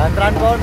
Bantaran kau,